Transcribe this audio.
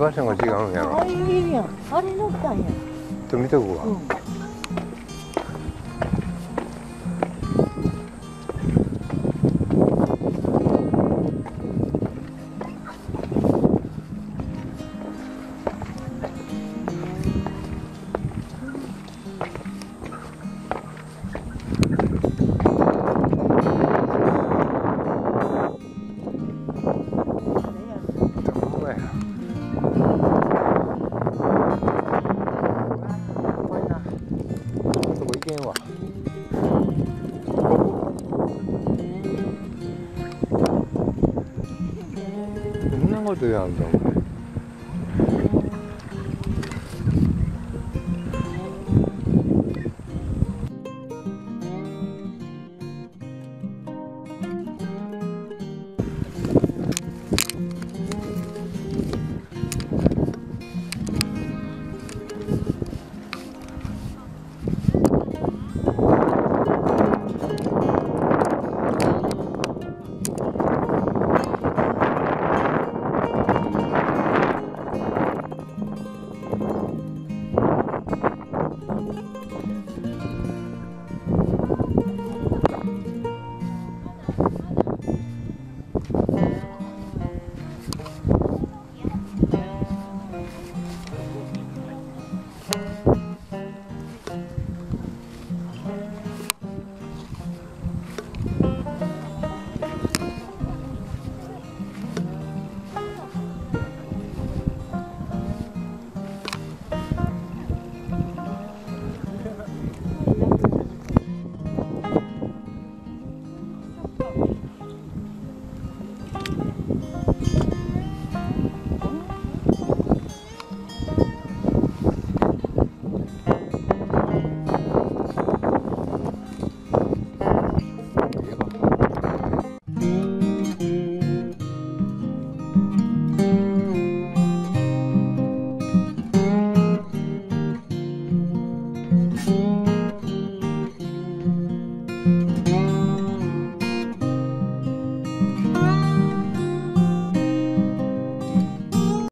場所が違うんやろ。あれいいやん。あれ乗ったんや。と見とくわ、うん。どけんわこんなことやんと思う。